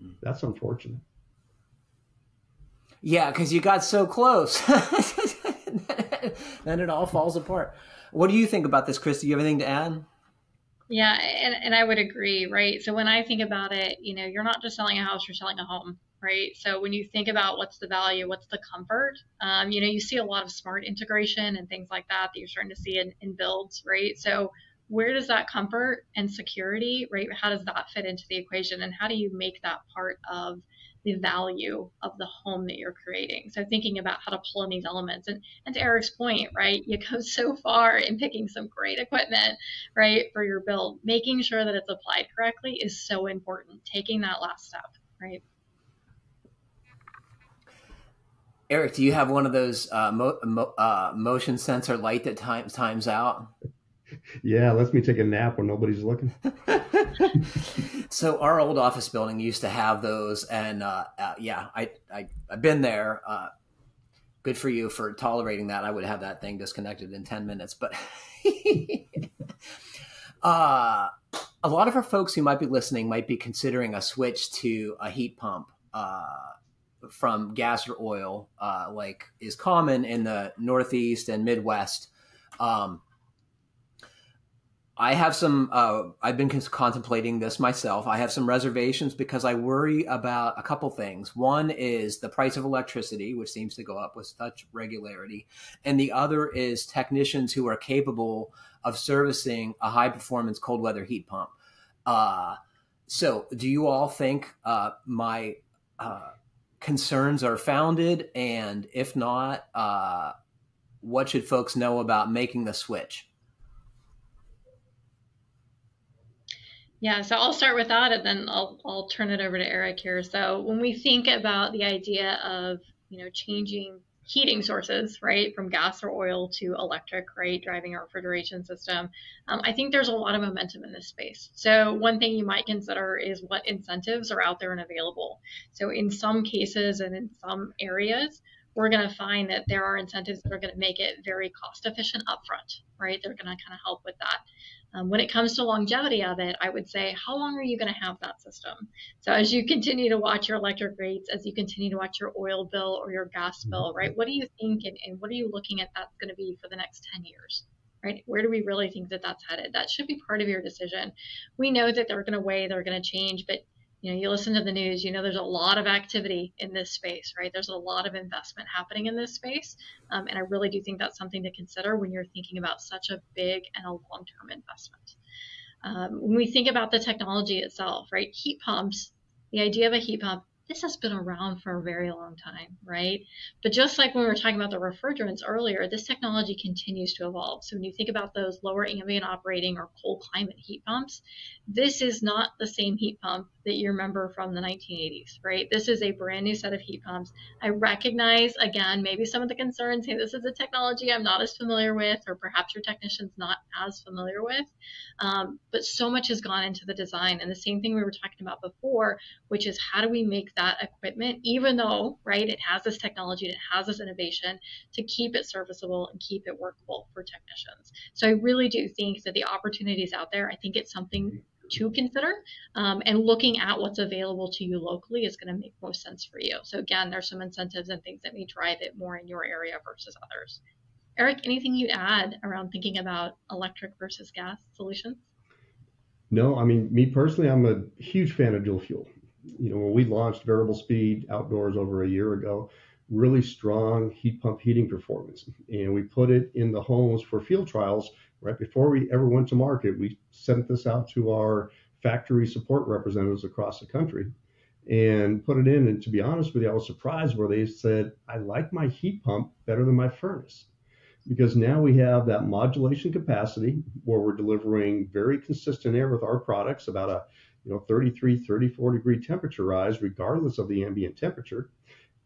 Hmm. That's unfortunate. Yeah, because you got so close. then it all falls apart. What do you think about this, Chris? Do you have anything to add? Yeah, and, and I would agree, right? So when I think about it, you know, you're not just selling a house, you're selling a home right? So when you think about what's the value, what's the comfort, um, you know, you see a lot of smart integration and things like that that you're starting to see in, in builds, right? So where does that comfort and security, right? How does that fit into the equation, and how do you make that part of the value of the home that you're creating. So thinking about how to pull in these elements. And, and to Eric's point, right, you go so far in picking some great equipment, right, for your build. Making sure that it's applied correctly is so important. Taking that last step, right? Eric, do you have one of those uh, mo- mo- uh, motion sensor light that times times out? Yeah, lets me take a nap when nobody's looking. so our old office building used to have those, and uh, uh, yeah, I, I have been there. Uh, good for you for tolerating that. I would have that thing disconnected in ten minutes, but. Uh, a lot of our folks who might be listening might be considering a switch to a heat pump uh, from gas or oil, uh, like is common in the Northeast and Midwest. Um, I have some. Uh, I've been contemplating this myself. I have some reservations because I worry about a couple things. One is the price of electricity, which seems to go up with such regularity, and the other is technicians who are capable of servicing a high performance cold weather heat pump. Uh, so, do you all think uh, my uh, concerns are founded? And if not, uh, what should folks know about making the switch? Yeah, so I'll start with that and then I'll, I'll turn it over to Eric here. So when we think about the idea of, you know, changing heating sources, right, from gas or oil to electric, right, driving our refrigeration system, um, I think there's a lot of momentum in this space. So one thing you might consider is what incentives are out there and available. So in some cases and in some areas, we're going to find that there are incentives that are going to make it very cost efficient upfront, right? They're going to kind of help with that. Um, when it comes to longevity of it, I would say, how long are you going to have that system? So as you continue to watch your electric rates, as you continue to watch your oil bill or your gas mm-hmm. bill, right? What do you think and, and what are you looking at that's going to be for the next 10 years? Right? Where do we really think that that's headed? That should be part of your decision. We know that they're going to weigh, they're going to change, but you know, you listen to the news, you know, there's a lot of activity in this space, right? There's a lot of investment happening in this space. Um, and I really do think that's something to consider when you're thinking about such a big and a long term investment. Um, when we think about the technology itself, right? Heat pumps, the idea of a heat pump this has been around for a very long time, right? But just like when we were talking about the refrigerants earlier, this technology continues to evolve. So when you think about those lower ambient operating or cold climate heat pumps, this is not the same heat pump that you remember from the 1980s, right? This is a brand new set of heat pumps. I recognize, again, maybe some of the concerns, hey, this is a technology I'm not as familiar with, or perhaps your technician's not as familiar with. Um, but so much has gone into the design. And the same thing we were talking about before, which is how do we make that equipment, even though, right, it has this technology, and it has this innovation, to keep it serviceable and keep it workable for technicians. So I really do think that the opportunities out there, I think it's something to consider. Um, and looking at what's available to you locally is going to make most sense for you. So again, there's some incentives and things that may drive it more in your area versus others. Eric, anything you'd add around thinking about electric versus gas solutions? No, I mean, me personally, I'm a huge fan of dual fuel. You know, when we launched variable speed outdoors over a year ago, really strong heat pump heating performance. And we put it in the homes for field trials right before we ever went to market. We sent this out to our factory support representatives across the country and put it in. And to be honest with you, I was surprised where they said, I like my heat pump better than my furnace. Because now we have that modulation capacity where we're delivering very consistent air with our products, about a you know 33, 34 degree temperature rise, regardless of the ambient temperature.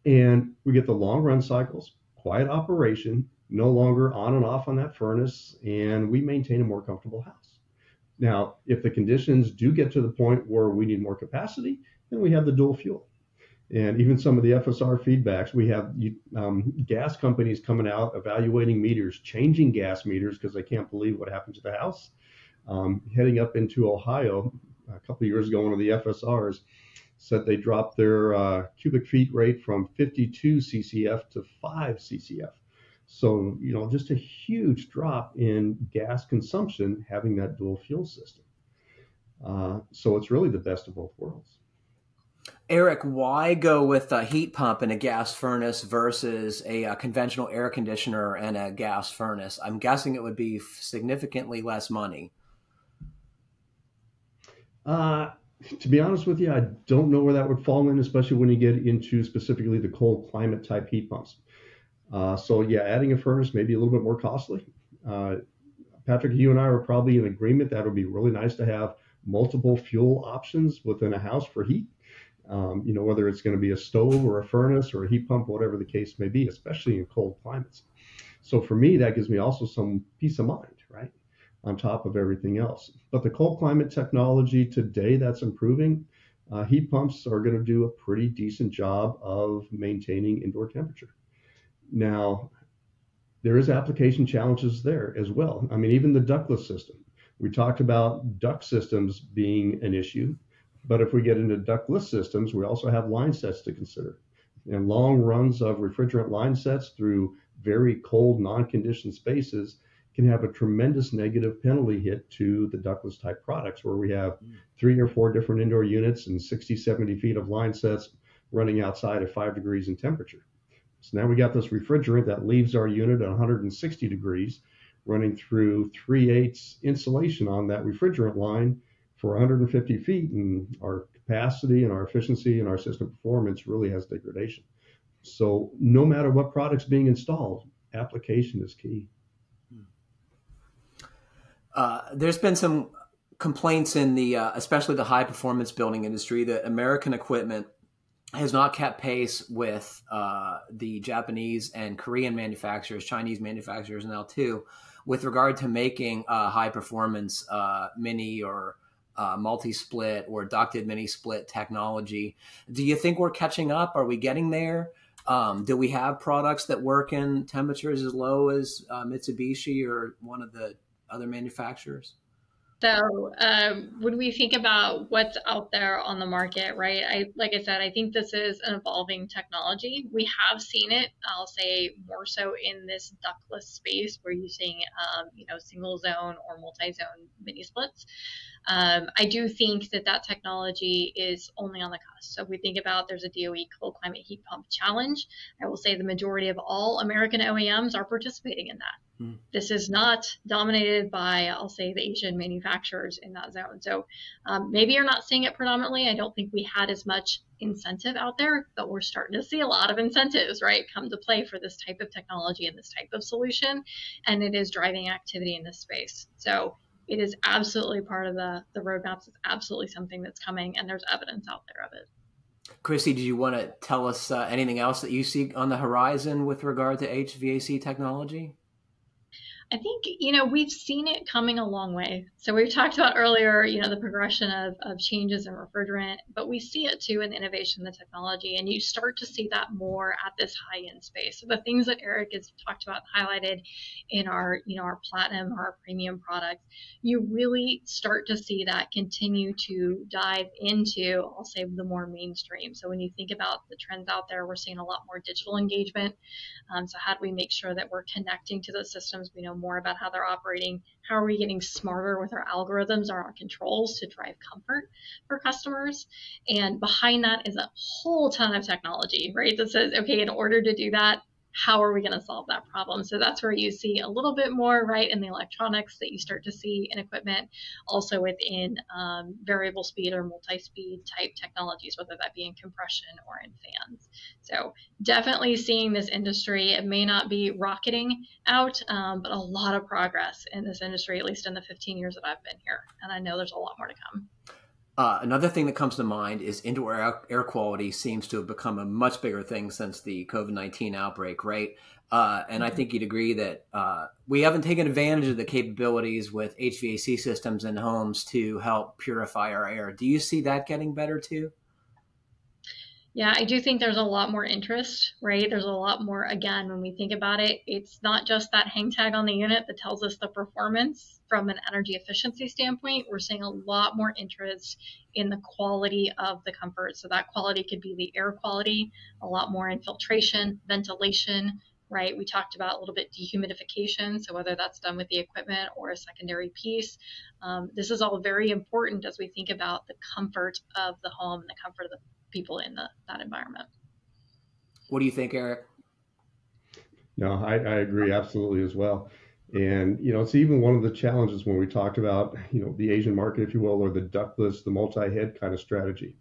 And we get the long run cycles, quiet operation, no longer on and off on that furnace, and we maintain a more comfortable house. Now, if the conditions do get to the point where we need more capacity, then we have the dual fuel. And even some of the FSR feedbacks, we have um, gas companies coming out evaluating meters, changing gas meters because they can't believe what happened to the house. Um, heading up into Ohio a couple years ago, one of the FSRs said they dropped their uh, cubic feet rate from 52 CCF to 5 CCF. So, you know, just a huge drop in gas consumption having that dual fuel system. Uh, so it's really the best of both worlds. Eric, why go with a heat pump and a gas furnace versus a, a, conventional air conditioner and a gas furnace? I'm guessing it would be significantly less money. Uh, to be honest with you, I don't know where that would fall in, especially when you get into specifically the cold climate type heat pumps. Uh, so yeah, adding a furnace may be a little bit more costly. Uh, Patrick, you and I are probably in agreement that it would be really nice to have multiple fuel options within a house for heat. Um, you know, whether it's going to be a stove or a furnace or a heat pump, whatever the case may be, especially in cold climates. So for me, that gives me also some peace of mind, right? On top of everything else. But the cold climate technology today that's improving, uh, heat pumps are going to do a pretty decent job of maintaining indoor temperature. Now, there is application challenges there as well. I mean, even the ductless system. We talked about duct systems being an issue, but if we get into ductless systems, we also have line sets to consider. And long runs of refrigerant line sets through very cold, non-conditioned spaces can have a tremendous negative penalty hit to the ductless type products where we have mm. three or four different indoor units and 60, 70 feet of line sets running outside at five degrees in temperature. So now we got this refrigerant that leaves our unit at 160 degrees running through 3 eighths insulation on that refrigerant line for 150 feet and our capacity and our efficiency and our system performance really has degradation. So no matter what product's being installed, application is key. Uh, there's been some complaints in the, uh, especially the high performance building industry, that American equipment has not kept pace with uh, the Japanese and Korean manufacturers, Chinese manufacturers now too, with regard to making uh, high performance uh, mini or uh, multi-split or ducted mini split technology. Do you think we're catching up? Are we getting there? Um, do we have products that work in temperatures as low as uh, Mitsubishi or one of the other manufacturers? So um, when we think about what's out there on the market, right? I like I said, I think this is an evolving technology. We have seen it. I'll say more so in this ductless space, where you're seeing, um, you know, single zone or multi-zone mini splits. Um, I do think that that technology is only on the cusp. So if we think about there's a DOE cold climate heat pump challenge, I will say the majority of all American OEMs are participating in that. This is not dominated by, I'll say, the Asian manufacturers in that zone. So um, maybe you're not seeing it predominantly. I don't think we had as much incentive out there, but we're starting to see a lot of incentives, right, come to play for this type of technology and this type of solution. And it is driving activity in this space. So it is absolutely part of the the roadmaps. It's absolutely something that's coming, and there's evidence out there of it. Cristi, did you want to tell us uh, anything else that you see on the horizon with regard to HVAC technology? I think, you know, we've seen it coming a long way. So we've talked about earlier, you know, the progression of, of changes in refrigerant, but we see it too in the innovation, the technology, and you start to see that more at this high end space. So the things that Eric has talked about, highlighted in our, you know, our platinum our premium products, you really start to see that continue to dive into, I'll say, the more mainstream. So when you think about the trends out there, we're seeing a lot more digital engagement. Um, so how do we make sure that we're connecting to those systems? We know more about how they're operating. How are we getting smarter with our algorithms or our controls to drive comfort for customers? And behind that is a whole ton of technology, right? That says, okay, in order to do that, how are we going to solve that problem? So that's where you see a little bit more, right, in the electronics that you start to see in equipment, also within um, variable speed or multi speed type technologies, whether that be in compression or in fans. So definitely seeing this industry, it may not be rocketing out, um, but a lot of progress in this industry, at least in the 15 years that I've been here. And I know there's a lot more to come. Uh, another thing that comes to mind is indoor air, air, quality seems to have become a much bigger thing since the COVID 19 outbreak, right? Uh, and I mm-hmm. think you'd agree that uh, we haven't taken advantage of the capabilities with HVAC systems in homes to help purify our air. Do you see that getting better too? Yeah, I do think there's a lot more interest, right? There's a lot more, again, when we think about it, it's not just that hang tag on the unit that tells us the performance from an energy efficiency standpoint. We're seeing a lot more interest in the quality of the comfort. So that quality could be the air quality, a lot more infiltration, ventilation, right? We talked about a little bit dehumidification, so whether that's done with the equipment or a secondary piece. Um, this is all very important as we think about the comfort of the home and the comfort of the people in the, that environment. What do you think, Eric? No, I, I agree absolutely as well. And you know, it's even one of the challenges when we talked about you know the Asian market, if you will, or the ductless, the multi-head kind of strategy,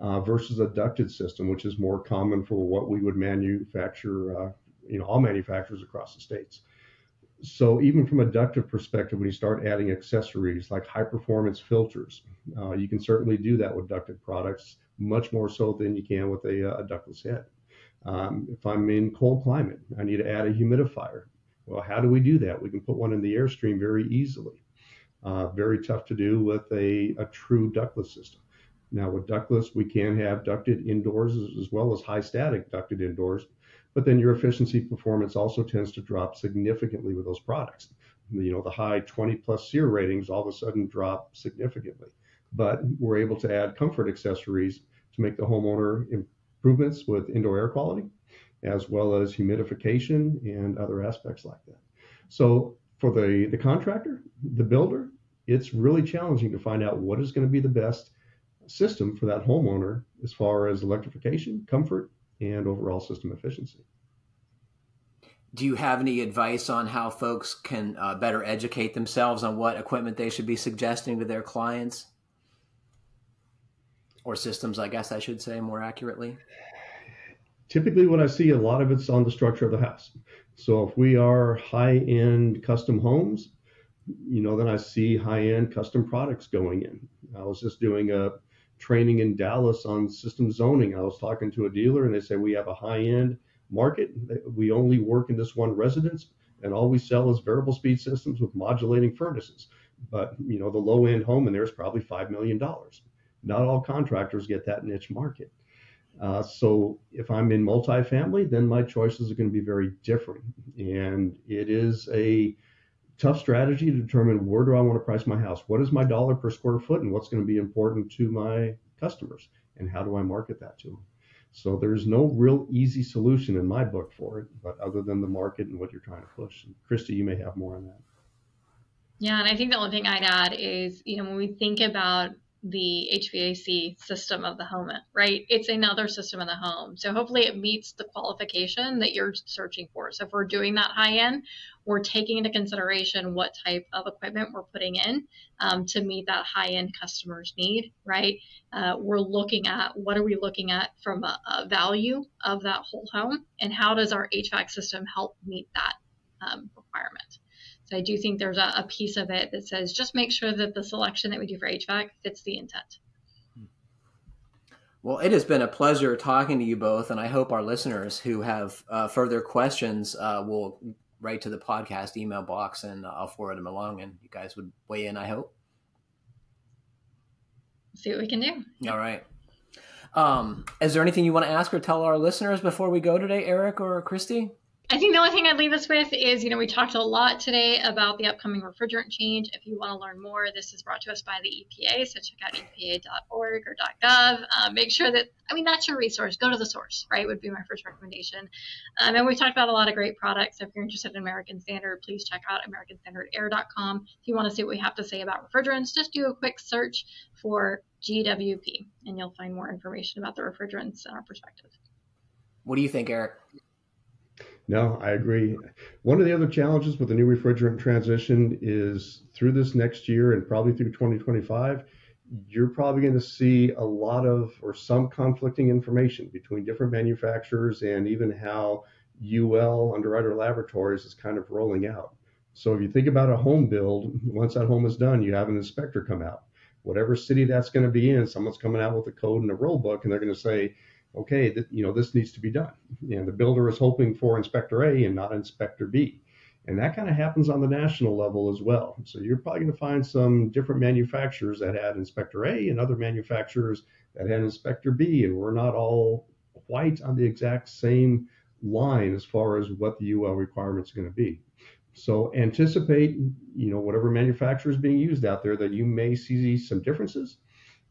uh, versus a ducted system, which is more common for what we would manufacture, uh, you know, all manufacturers across the states. So even from a ductive perspective, when you start adding accessories like high performance filters, uh, you can certainly do that with ducted products, much more so than you can with a, a ductless head. Um, if I'm in cold climate, I need to add a humidifier. Well, how do we do that? We can put one in the airstream very easily. Uh, very tough to do with a, a true ductless system. Now with ductless, we can have ducted indoors as, as well as high static ducted indoors, but then your efficiency performance also tends to drop significantly with those products. You know, the high 20 plus SEER ratings all of a sudden drop significantly, but we're able to add comfort accessories to make the homeowner improvements with indoor air quality, as well as humidification and other aspects like that. So for the, the contractor, the builder, it's really challenging to find out what is going to be the best system for that homeowner as far as electrification, comfort, and overall system efficiency. Do you have any advice on how folks can uh, better educate themselves on what equipment they should be suggesting to their clients? Or systems, I guess I should say more accurately? Typically, what I see a lot of it's on the structure of the house. So if we are high end custom homes, you know, then I see high end custom products going in. I was just doing a training in Dallas on system zoning. I was talking to a dealer and they say we have a high end market. We only work in this one residence and all we sell is variable speed systems with modulating furnaces. But you know, the low end home in there is probably five million dollars. Not all contractors get that niche market. Uh, so if I'm in multifamily, then my choices are going to be very different. And it is a tough strategy to determine where do I want to price my house? What is my dollar per square foot and what's going to be important to my customers? And how do I market that to them? So there's no real easy solution in my book for it, but other than the market and what you're trying to push. And Cristi, you may have more on that. Yeah, and I think the only thing I'd add is, you know, when we think about the HVAC system of the home, right? It's another system in the home. So hopefully it meets the qualification that you're searching for. So if we're doing that high end, we're taking into consideration what type of equipment we're putting in um, to meet that high end customer's need, right? Uh, we're looking at what are we looking at from a, a, value of that whole home and how does our HVAC system help meet that um, requirement? So I do think there's a, a piece of it that says just make sure that the selection that we do for HVAC fits the intent. Well, it has been a pleasure talking to you both, and I hope our listeners who have uh, further questions uh, will write to the podcast email box, and I'll forward them along, and you guys would weigh in. I hope. See what we can do. All right. Um, is there anything you want to ask or tell our listeners before we go today, Eric or Cristi? I think the only thing I'd leave us with is, you know, we talked a lot today about the upcoming refrigerant change. If you want to learn more, this is brought to us by the EPA, so check out epa.org or .gov. Uh, make sure that, I mean, that's your resource. Go to the source, right? Would be my first recommendation. Um, and we've talked about a lot of great products. If you're interested in American Standard, please check out AmericanStandardAir.com. If you want to see what we have to say about refrigerants, just do a quick search for GWP, and you'll find more information about the refrigerants and our perspective. What do you think, Eric? No, I agree. One of the other challenges with the new refrigerant transition is through this next year and probably through 2025, you're probably going to see a lot of or some conflicting information between different manufacturers and even how UL Underwriter Laboratories is kind of rolling out. So if you think about a home build, once that home is done, you have an inspector come out. Whatever city that's going to be in, someone's coming out with a code and a rule book, and they're going to say, okay, th- you know, this needs to be done. And the builder is hoping for Inspector A and not Inspector B. And that kind of happens on the national level as well. So you're probably going to find some different manufacturers that had Inspector A and other manufacturers that had Inspector B, and we're not all quite on the exact same line as far as what the UL requirements are going to be. So anticipate, you know, whatever manufacturer is being used out there that you may see some differences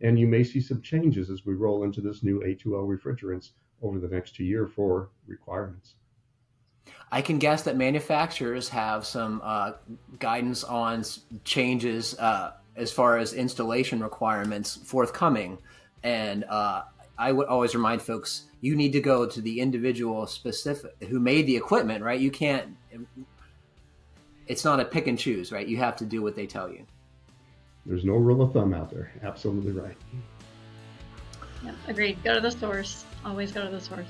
and you may see some changes as we roll into this new A2L refrigerants over the next two year for requirements. I can guess that manufacturers have some uh, guidance on changes uh, as far as installation requirements forthcoming. And uh, I would always remind folks you need to go to the individual specific who made the equipment, right? You can't, it's not a pick and choose, right? You have to do what they tell you. There's no rule of thumb out there. Absolutely right. Yeah, agreed. Go to the source. Always go to the source.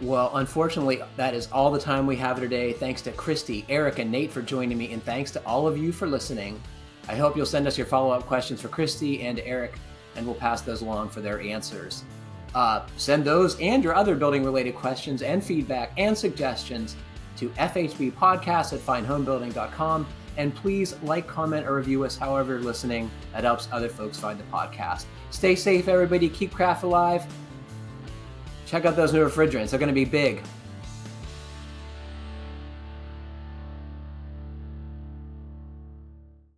Well, unfortunately, that is all the time we have today. Thanks to Cristi, Eric, and Nate for joining me, and thanks to all of you for listening. I hope you'll send us your follow up questions for Cristi and Eric, and we'll pass those along for their answers. Uh, send those and your other building related questions and feedback and suggestions to fhbpodcast at finehomebuilding.com. And please like, comment, or review us however you're listening. That helps other folks find the podcast. Stay safe, everybody. Keep craft alive. Check out those new refrigerants. They're going to be big.